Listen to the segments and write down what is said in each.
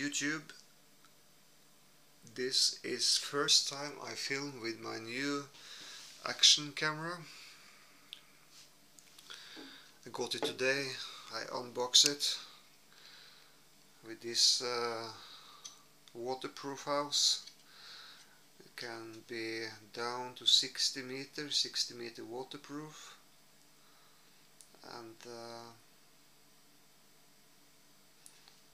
YouTube. This is first time I film with my new action camera. I got it today, I unbox it with this uh, waterproof house. It can be down to 60 meters, 60 meter waterproof and uh,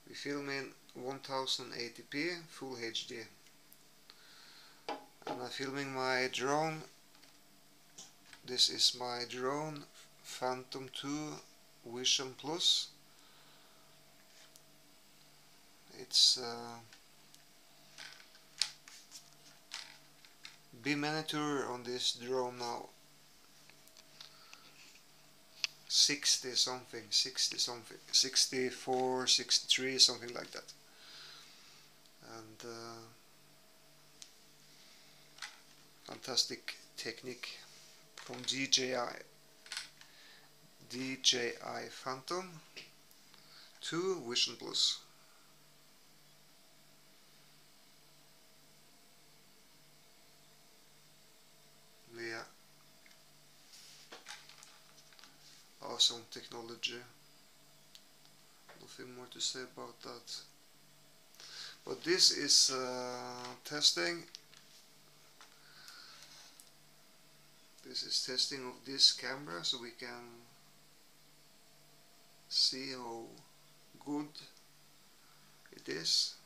we film in 1080p full HD and I'm filming my drone. This is my drone Phantom 2 Vision Plus. It's uh, be monitor on this drone now 60 something 60 something 64 63 something like that. And uh, fantastic technique from DJI DJI Phantom 2 Vision Plus awesome technology nothing more to say about that. But this is uh, testing. This is testing of this camera so we can see how good it is